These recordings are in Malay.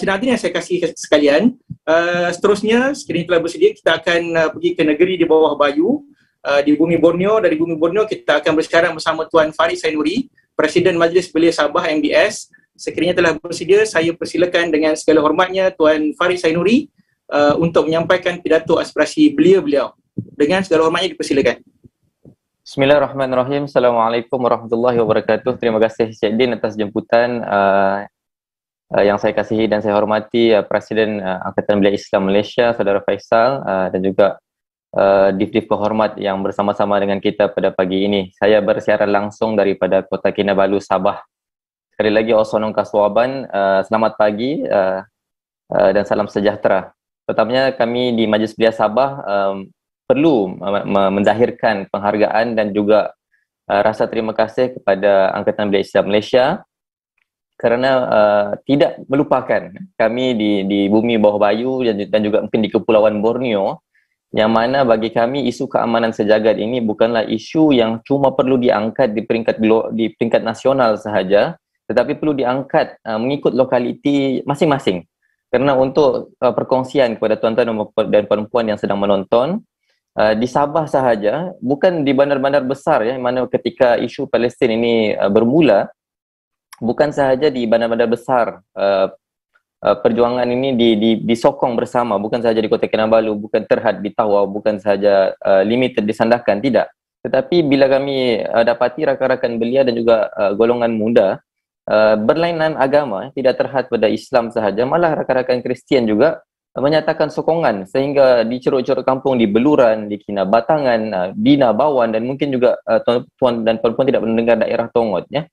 sedang hadirin yang saya kasih sekalian, uh, seterusnya sekiranya telah bersedia kita akan uh, pergi ke negeri di bawah Bayu uh, di bumi Borneo. Dari bumi Borneo kita akan bersekarang bersama Tuan Farid Sainuri, Presiden Majlis Belia Sabah MBS. Sekiranya telah bersedia, saya persilakan dengan segala hormatnya Tuan Farid Sainuri uh, untuk menyampaikan pidato aspirasi belia-beliau. Dengan segala hormatnya dipersilakan. Bismillahirrahmanirrahim. Assalamualaikum warahmatullahi wabarakatuh. Terima kasih Cik Din atas jemputan uh, uh, yang saya kasihi dan saya hormati uh, Presiden uh, Angkatan Belia Islam Malaysia, Saudara Faisal uh, dan juga uh, Div-Div Kehormat yang bersama-sama dengan kita pada pagi ini. Saya bersiaran langsung daripada Kota Kinabalu, Sabah. Sekali lagi, Osonong Kaswaban, uh, selamat pagi uh, uh, dan salam sejahtera. Pertamanya kami di Majlis Belia Sabah um, perlu mendahirkan penghargaan dan juga uh, rasa terima kasih kepada Angkatan Belia Islam Malaysia kerana uh, tidak melupakan kami di di bumi bawah bayu dan, juga mungkin di kepulauan Borneo yang mana bagi kami isu keamanan sejagat ini bukanlah isu yang cuma perlu diangkat di peringkat di peringkat nasional sahaja tetapi perlu diangkat uh, mengikut lokaliti masing-masing. Kerana untuk uh, perkongsian kepada tuan-tuan dan perempuan yang sedang menonton Uh, di Sabah sahaja bukan di bandar-bandar besar ya mana ketika isu Palestin ini uh, bermula bukan sahaja di bandar-bandar besar uh, uh, perjuangan ini di, di disokong bersama bukan sahaja di Kota Kinabalu bukan terhad di Tawau bukan sahaja uh, limited disandahkan tidak tetapi bila kami uh, dapati rakan-rakan belia dan juga uh, golongan muda uh, berlainan agama tidak terhad pada Islam sahaja malah rakan-rakan Kristian juga menyatakan sokongan sehingga di ceruk-ceruk kampung di Beluran, di Kina Batangan, Bina Bawan dan mungkin juga uh, tuan dan puan-puan tidak mendengar daerah Tongot ya.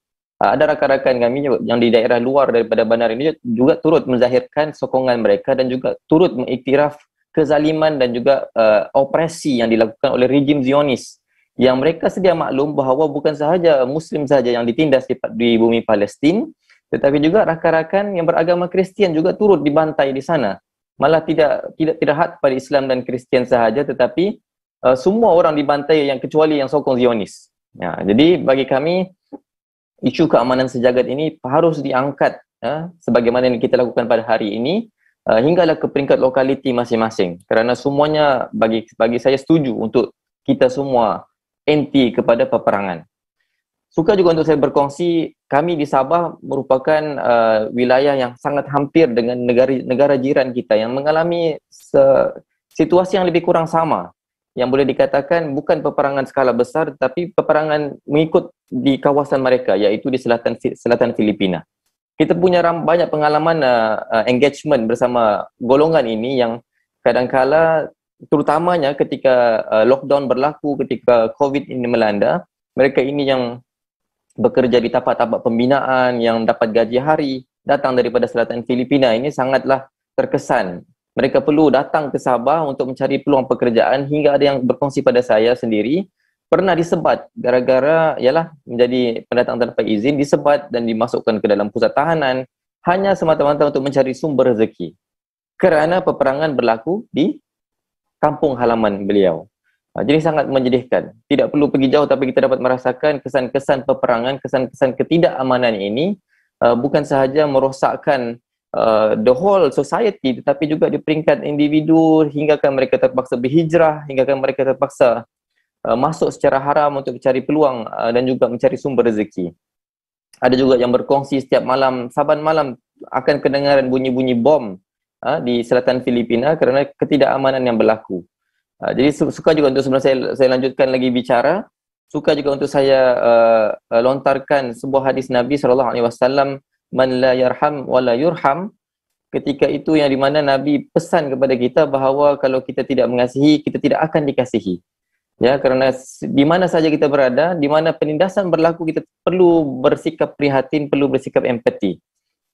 Uh, ada rakan-rakan kami yang di daerah luar daripada bandar ini juga turut menzahirkan sokongan mereka dan juga turut mengiktiraf kezaliman dan juga uh, operasi yang dilakukan oleh rejim Zionis yang mereka sedia maklum bahawa bukan sahaja Muslim sahaja yang ditindas di, di bumi Palestin tetapi juga rakan-rakan yang beragama Kristian juga turut dibantai di sana malah tidak tidak tidak had pada Islam dan Kristian sahaja tetapi uh, semua orang dibantai yang kecuali yang sokong Zionis. Ya, jadi bagi kami isu keamanan sejagat ini harus diangkat ya, sebagaimana yang kita lakukan pada hari ini uh, hinggalah ke peringkat lokaliti masing-masing kerana semuanya bagi bagi saya setuju untuk kita semua anti kepada peperangan. Suka juga untuk saya berkongsi, kami di Sabah merupakan uh, wilayah yang sangat hampir dengan negara negara jiran kita yang mengalami se- situasi yang lebih kurang sama. Yang boleh dikatakan bukan peperangan skala besar tetapi peperangan mengikut di kawasan mereka iaitu di selatan selatan Filipina. Kita punya ram, banyak pengalaman uh, uh, engagement bersama golongan ini yang kadangkala terutamanya ketika uh, lockdown berlaku ketika COVID ini melanda, mereka ini yang bekerja di tapak-tapak pembinaan yang dapat gaji hari datang daripada selatan Filipina ini sangatlah terkesan. Mereka perlu datang ke Sabah untuk mencari peluang pekerjaan hingga ada yang berkongsi pada saya sendiri pernah disebat gara-gara ialah menjadi pendatang tanpa izin disebat dan dimasukkan ke dalam pusat tahanan hanya semata-mata untuk mencari sumber rezeki kerana peperangan berlaku di kampung halaman beliau. Ha, jadi sangat menyedihkan. Tidak perlu pergi jauh tapi kita dapat merasakan kesan-kesan peperangan, kesan-kesan ketidakamanan ini uh, bukan sahaja merosakkan uh, the whole society tetapi juga di peringkat individu hinggakan mereka terpaksa berhijrah, hinggakan mereka terpaksa uh, masuk secara haram untuk mencari peluang uh, dan juga mencari sumber rezeki. Ada juga yang berkongsi setiap malam, saban malam akan kedengaran bunyi-bunyi bom uh, di selatan Filipina kerana ketidakamanan yang berlaku. Uh, jadi suka juga untuk sebenarnya saya, saya lanjutkan lagi bicara. Suka juga untuk saya uh, uh, lontarkan sebuah hadis Nabi sallallahu alaihi wasallam man la yarham wa la yurham. Ketika itu yang di mana Nabi pesan kepada kita bahawa kalau kita tidak mengasihi, kita tidak akan dikasihi. Ya, kerana di mana saja kita berada, di mana penindasan berlaku, kita perlu bersikap prihatin, perlu bersikap empati.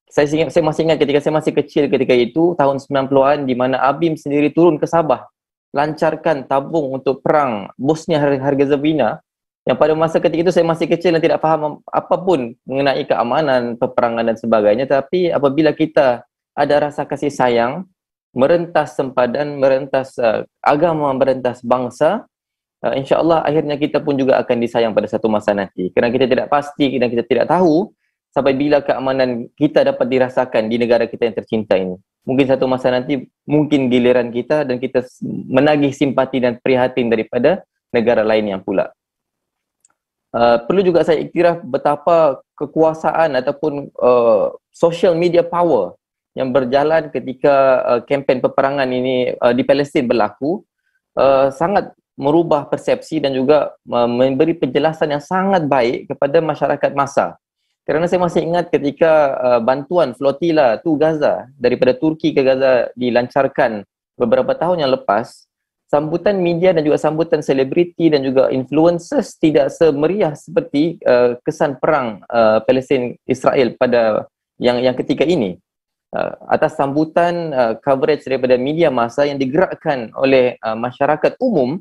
Saya, ingat, saya masih ingat ketika saya masih kecil ketika itu, tahun 90-an, di mana Abim sendiri turun ke Sabah lancarkan tabung untuk perang bosnya Herzegovina yang pada masa ketika itu saya masih kecil dan tidak faham apapun mengenai keamanan, peperangan dan sebagainya tapi apabila kita ada rasa kasih sayang merentas sempadan, merentas uh, agama, merentas bangsa uh, insyaAllah akhirnya kita pun juga akan disayang pada satu masa nanti kerana kita tidak pasti dan kita tidak tahu sampai bila keamanan kita dapat dirasakan di negara kita yang tercinta ini. Mungkin satu masa nanti mungkin giliran kita dan kita menagih simpati dan prihatin daripada negara lain yang pula. Uh, perlu juga saya iktiraf betapa kekuasaan ataupun uh, social media power yang berjalan ketika uh, kempen peperangan ini uh, di Palestin berlaku uh, sangat merubah persepsi dan juga uh, memberi penjelasan yang sangat baik kepada masyarakat masa. Kerana saya masih ingat ketika uh, bantuan flotila tu Gaza daripada Turki ke Gaza dilancarkan beberapa tahun yang lepas, sambutan media dan juga sambutan selebriti dan juga influencers tidak semeriah seperti uh, kesan perang uh, Palestin Israel pada yang yang ketika ini. Uh, atas sambutan uh, coverage daripada media masa yang digerakkan oleh uh, masyarakat umum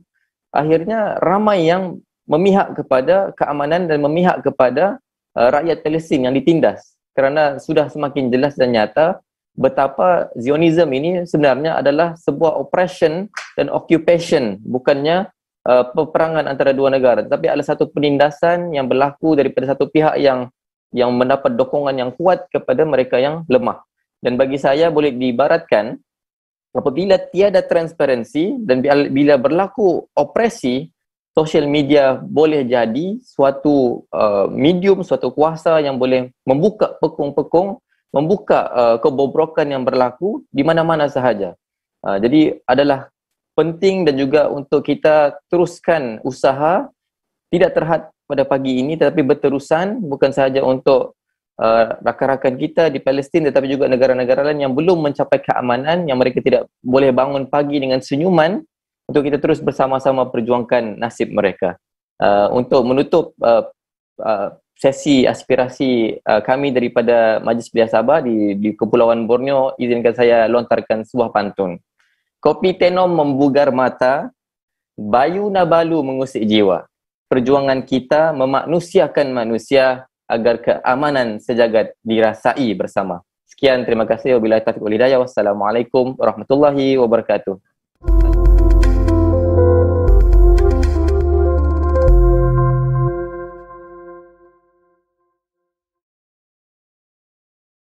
akhirnya ramai yang memihak kepada keamanan dan memihak kepada uh, rakyat Palestin yang ditindas. Kerana sudah semakin jelas dan nyata betapa Zionism ini sebenarnya adalah sebuah oppression dan occupation bukannya uh, peperangan antara dua negara. Tetapi adalah satu penindasan yang berlaku daripada satu pihak yang yang mendapat dokongan yang kuat kepada mereka yang lemah. Dan bagi saya boleh diibaratkan apabila tiada transparansi dan bila berlaku opresi social media boleh jadi suatu uh, medium suatu kuasa yang boleh membuka pekung-pekung membuka uh, kebobrokan yang berlaku di mana-mana sahaja. Uh, jadi adalah penting dan juga untuk kita teruskan usaha tidak terhad pada pagi ini tetapi berterusan bukan sahaja untuk uh, rakan-rakan kita di Palestin tetapi juga negara-negara lain yang belum mencapai keamanan yang mereka tidak boleh bangun pagi dengan senyuman untuk kita terus bersama-sama perjuangkan nasib mereka. Uh, untuk menutup uh, uh, sesi aspirasi uh, kami daripada Majlis Belia Sabah di, di Kepulauan Borneo, izinkan saya lontarkan sebuah pantun. Kopi tenom membugar mata, bayu nabalu mengusik jiwa. Perjuangan kita memanusiakan manusia agar keamanan sejagat dirasai bersama. Sekian, terima kasih. Wabillahi taufiq. Wassalamualaikum warahmatullahi wabarakatuh.